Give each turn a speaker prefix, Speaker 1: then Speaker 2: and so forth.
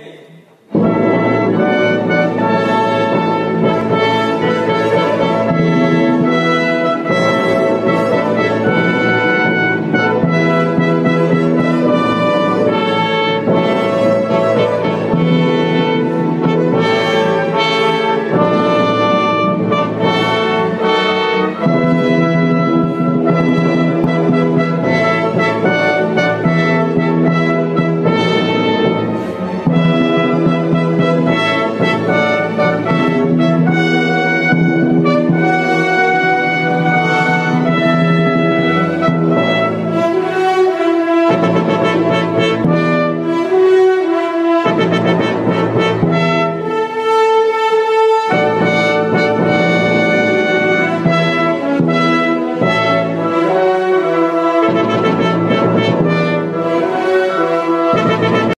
Speaker 1: Hey.